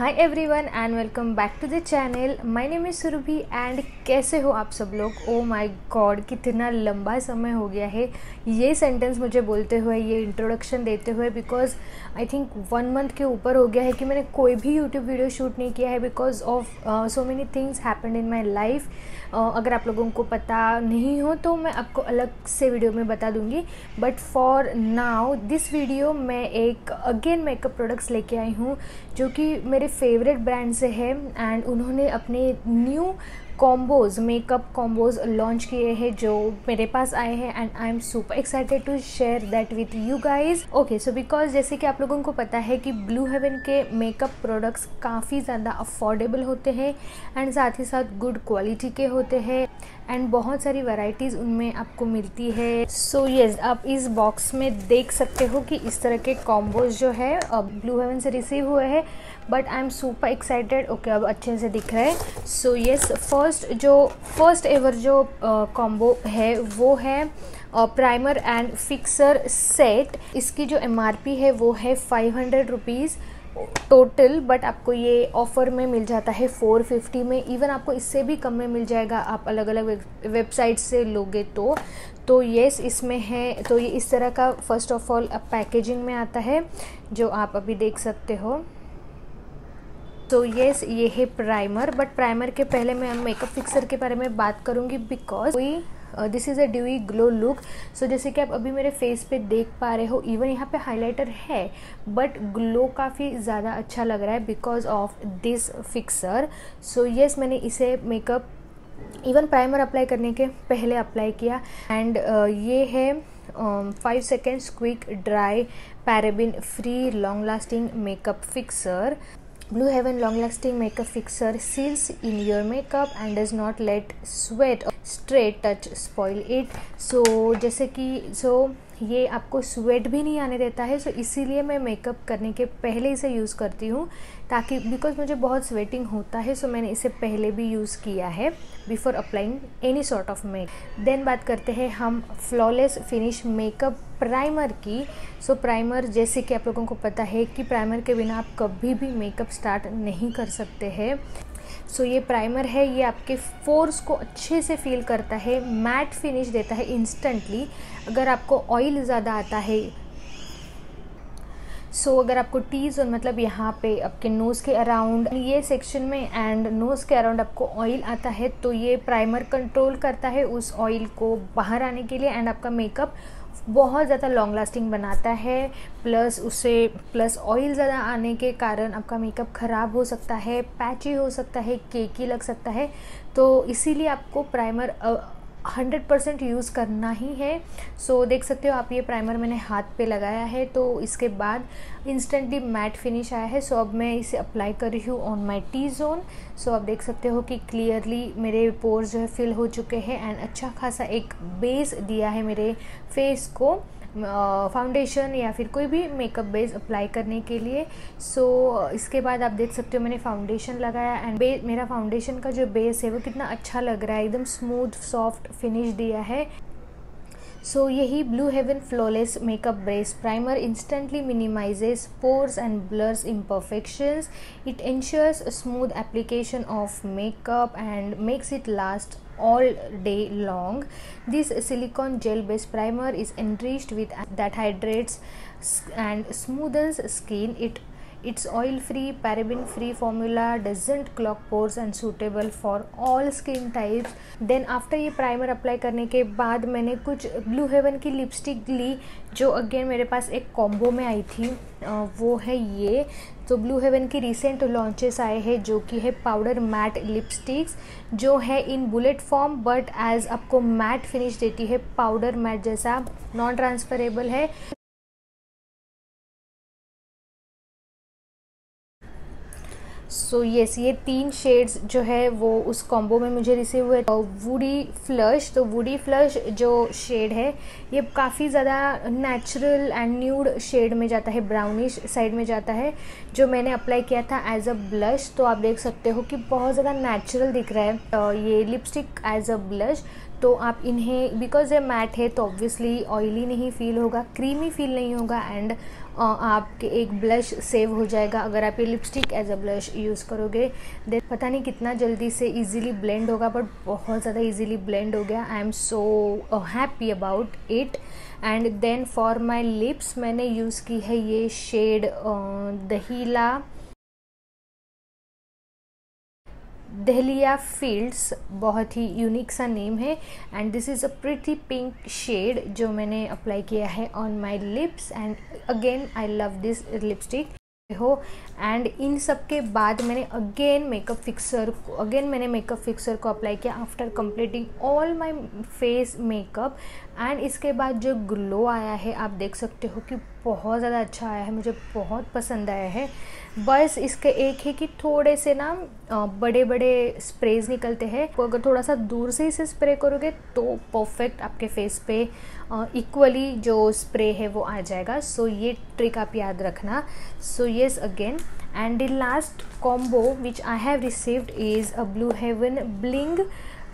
Hi everyone and welcome back to the channel my name is Surabhi and कैसे हो आप सब लोग? ओ माय गॉड कितना लंबा समय हो गया है। ये सेंटेंस मुझे बोलते हुए, ये इंट्रोडक्शन देते हुए because I think one month के ऊपर हो गया है कि मैंने कोई भी यूट्यूब वीडियो शूट नहीं किया है because of so many things happen in my life अगर आप लोगों को पता नहीं हो तो मैं आपको अलग से वीडियो में बता दूँगी। But for now this video मैं एक अगेन मेकअप प्रोडक्ट्स लेके आई हूँ, जो कि मेरे फेवरेट ब्रांड से है एंड उन्होंने अपने new combos makeup combos launch किए हैं जो मेरे पास आए हैं and I am super excited to share that with you guys okay so because जैसे कि आप लोगों को पता है कि ब्लू हेवन के मेकअप प्रोडक्ट्स काफ़ी ज़्यादा अफोर्डेबल होते हैं एंड साथ ही साथ गुड क्वालिटी के होते हैं एंड बहुत सारी वैरायटीज़ उनमें आपको मिलती है। सो so येस yes, आप इस बॉक्स में देख सकते हो कि इस तरह के कॉम्बोज जो है ब्लू हेवन से रिसीव हुए हैं but I am super excited okay अब अच्छे से दिख रहा है। सो येस फ़र्स्ट जो फ़र्स्ट एवर जो कॉम्बो uh, है वो है प्राइमर एंड फिक्सर सेट इसकी जो एमआरपी है वो है five hundred rupees total but आपको ये ऑफ़र में मिल जाता है 450 में. इवन आपको इससे भी कम में मिल जाएगा. आप अलग अलग वेबसाइट से लोगे तो तो येस इसमें है. तो ये इस तरह का फ़र्स्ट ऑफ़ ऑल पैकेजिंग में आता है, जो आप अभी देख सकते हो. तो येस ये है प्राइमर बट प्राइमर के पहले मैं मेकअप फिक्सर के बारे में बात करूँगी बिकॉज़ कोई this is a dewy glow look so जैसे कि आप अभी मेरे फेस पे देख पा रहे हो इवन यहाँ पे हाइलाइटर है बट ग्लो काफ़ी ज़्यादा अच्छा लग रहा है because of this fixer so yes मैंने इसे मेकअप इवन प्राइमर अप्लाई करने के पहले अप्लाई किया. एंड uh, ये है five seconds quick dry paraben free long lasting makeup fixer Blue Heaven long lasting makeup fixer seals in your makeup and does not let sweat or straight touch spoil it. So जैसे कि so ये आपको sweat भी नहीं आने देता है सो इसीलिए मैं मेकअप करने के पहले इसे यूज़ करती हूँ ताकि बिकॉज़ मुझे बहुत स्वेटिंग होता है सो मैंने इसे पहले भी यूज़ किया है before applying any sort of make then बात करते हैं हम फ्लॉलेस फिनिश मेकअप प्राइमर की. सो so, प्राइमर जैसे कि आप लोगों को पता है कि प्राइमर के बिना आप कभी भी मेकअप स्टार्ट नहीं कर सकते हैं। सो ये प्राइमर है ये आपके फोर्स को अच्छे से फील करता है मैट फिनिश देता है इंस्टेंटली अगर आपको ऑयल ज़्यादा आता है। सो so, अगर आपको टी जोन मतलब यहाँ पे आपके नोज़ के अराउंड ये सेक्शन में एंड नोज़ के अराउंड आपको ऑयल आता है तो ये प्राइमर कंट्रोल करता है उस ऑयल को बाहर आने के लिए एंड आपका मेकअप बहुत ज़्यादा लॉन्ग लास्टिंग बनाता है प्लस उससे प्लस ऑयल ज़्यादा आने के कारण आपका मेकअप ख़राब हो सकता है पैची हो सकता है केकी लग सकता है। तो इसीलिए आपको प्राइमर हंड्रेड परसेंट यूज़ करना ही है। सो so, देख सकते हो आप ये प्राइमर मैंने हाथ पे लगाया है तो इसके बाद इंस्टेंटली मैट फिनिश आया है। सो so, अब मैं इसे अप्लाई कर रही हूँ on my T zone so आप देख सकते हो कि क्लियरली मेरे पोर्स जो है फिल हो चुके हैं एंड अच्छा खासा एक बेस दिया है मेरे फेस को। फाउंडेशन या फिर कोई भी मेकअप बेस अप्लाई करने के लिए। सो so, इसके बाद आप देख सकते हो मैंने फाउंडेशन लगाया एंड मेरा फाउंडेशन का जो बेस है वो कितना अच्छा लग रहा है। एकदम स्मूथ सॉफ्ट फिनिश दिया है। सो so, यही Blue Heaven flawless makeup base primer instantly minimizes pores and blurs imperfections. It ensures smooth application of makeup and makes it last all day long. This silicone gel based primer is enriched with that hydrates and smoothens skin. It its oil free paraben free formula, doesn't clog pores and suitable for all skin types. Then after ये primer apply करने के बाद मैंने कुछ Blue Heaven की lipstick ली, जो again मेरे पास एक कॉम्बो में आई थी। वो है ये। तो ब्लू हेवन की रिसेंट लॉन्चेस आए हैं, जो कि है पाउडर मैट लिपस्टिक्स जो है in bullet form but as आपको मैट फिनिश देती है पाउडर मैट जैसा नॉन ट्रांसफरेबल है। सो so, येस ये तीन शेड्स जो है वो उस कॉम्बो में मुझे रिसीव हुए वुडी फ्लश तो वुडी फ्लश जो शेड है ये काफ़ी ज़्यादा नेचुरल एंड न्यूड शेड में जाता है ब्राउनिश साइड में जाता है जो मैंने अप्लाई किया था एज अ ब्लश तो आप देख सकते हो कि बहुत ज़्यादा नेचुरल दिख रहा है तो ये लिपस्टिक एज अ ब्लश तो आप इन्हें बिकॉज़ ये मैट है तो ऑब्वियसली ऑयली नहीं फील होगा क्रीमी फील नहीं होगा एंड आपके एक ब्लश सेव हो जाएगा। अगर आप ये lipstick as a blush use करोगे देन पता नहीं कितना जल्दी से इजीली ब्लेंड होगा बट बहुत ज़्यादा इजीली ब्लेंड हो गया। I am so happy about it and then for my lips मैंने यूज़ की है ये शेड दहीला। दहलिया फील्ड्स बहुत ही यूनिक सा नेम है and this is a pretty pink shade जो मैंने अप्लाई किया है on my lips and again I love this lipstick हो एंड इन सब के बाद मैंने अगेन मेकअप फिक्सर को अगेन मैंने मेकअप फिक्सर को अप्लाई किया after completing all my face makeup and इसके बाद जो ग्लो आया है, आप देख सकते हो कि बहुत ज़्यादा अच्छा आया है, मुझे बहुत पसंद आया है। बस इसके एक है कि थोड़े से ना बड़े बड़े स्प्रेज निकलते हैं। तो अगर थोड़ा सा दूर से इसे स्प्रे करोगे तो परफेक्ट आपके फेस पे इक्वली जो स्प्रे है वो आ जाएगा। सो ये ट्रिक आप याद रखना। So yes again and the last combo which I have received is a Blue Heaven bling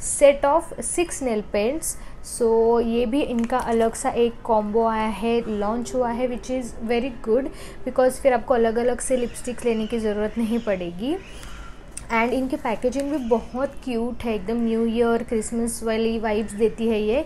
set of six nail paints so so, ये भी इनका अलग सा एक कॉम्बो आया है लॉन्च हुआ है which is very good because फिर आपको अलग अलग से लिपस्टिक्स लेने की ज़रूरत नहीं पड़ेगी। एंड इनकी पैकेजिंग भी बहुत क्यूट है एकदम न्यू ईयर क्रिसमस वाली वाइब्स देती है ये।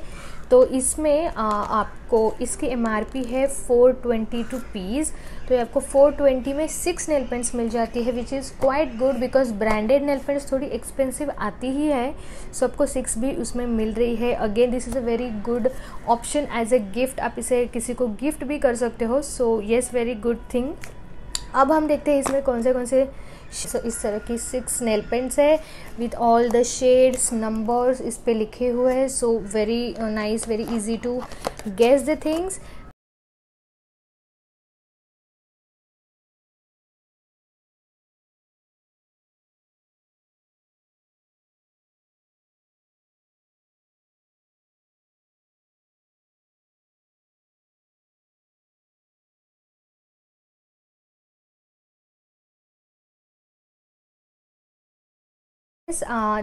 तो इसमें आ, आपको इसकी एम है फोर ट्वेंटी टू पीस तो आपको फोर ट्वेंटी में सिक्स नेल पेंट्स मिल जाती है which is quite good because branded nail paints थोड़ी एक्सपेंसिव आती ही है। सो आपको सिक्स भी उसमें मिल रही है। Again this is a very good option as a gift आप इसे किसी को गिफ्ट भी कर सकते हो। So yes very good thing अब हम देखते हैं इसमें कौन से कौन से इस तरह की सिक्स नेल पेंट्स है with all the shades numbers इस पे लिखे हुए हैं so very nice very easy to guess the things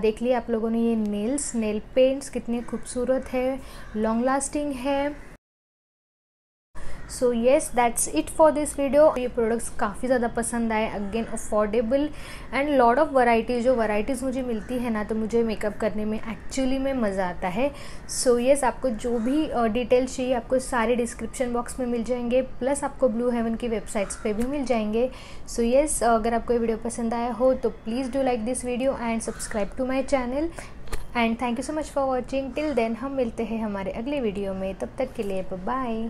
देख लिया आप लोगों ने ये नेल्स नेल पेंट्स कितने खूबसूरत है लॉन्ग लास्टिंग है। So yes that's it for this video ये प्रोडक्ट्स काफ़ी ज़्यादा पसंद आए. Again affordable and lot of varieties जो वैरायटीज़ मुझे मिलती है ना तो मुझे मेकअप करने में एक्चुअली में मज़ा आता है. सो so, येस yes, आपको जो भी डिटेल्स चाहिए आपको सारे डिस्क्रिप्शन बॉक्स में मिल जाएँगे. प्लस आपको ब्लू हेवन की वेबसाइट्स पे भी मिल जाएँगे. सो so, येस yes, अगर आपको ये वीडियो पसंद आया हो तो please do like this video and subscribe to my channel and thank you so much for watching till then हम मिलते हैं हमारे अगले वीडियो में. तब तक के लिए बाय